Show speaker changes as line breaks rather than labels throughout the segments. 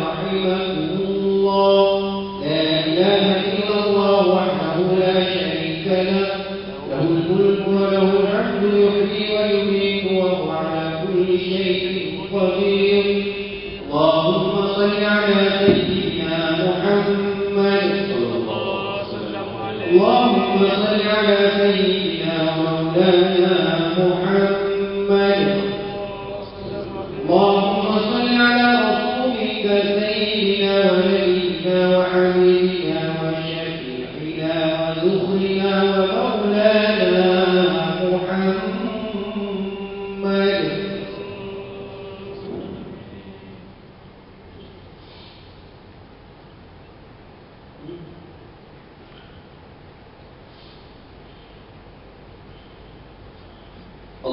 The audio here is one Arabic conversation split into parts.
رحمكم الله. لا إله إلا الله وحده لا شريك له. له الملك وله الحمد يحيي ويميت وهو على كل شيء قدير. اللهم صل على سيدنا محمد. صلى الله عليه وسلم اللهم صل على سيدنا مولانا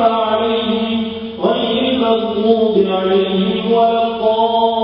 عليهم غير المغضوب عليهم ولا الضالين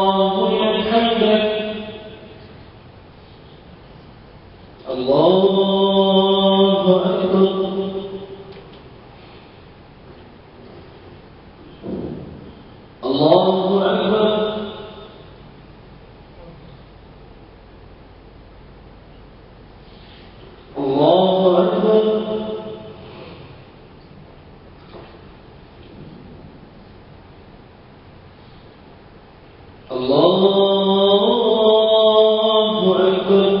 الله لمن حمده الله أكبر الله أكبر الله أكبر الله أكبر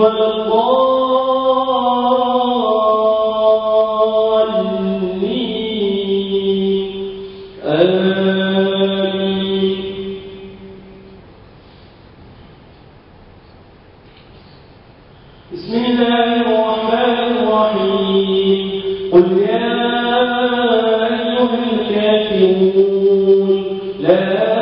ولا الضالين آمين بسم الله الرحمن الرحيم. قل يا أيها الكافرون لا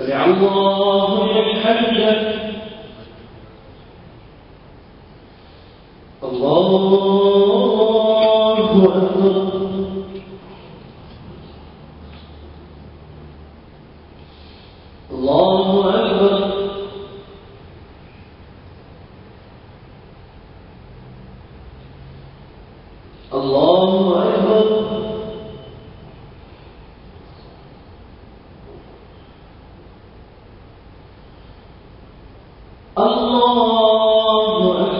سمع الله لمن الله أكبر الله أكبر الله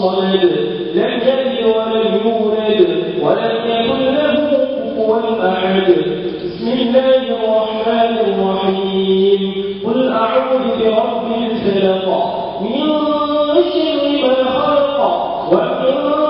الصمد لم يلد ولم يولد ولم يكن له كفوا أحد. بسم الله الرحمن الرحيم. قل أعوذ برب الفلق من شر ما خلق ومن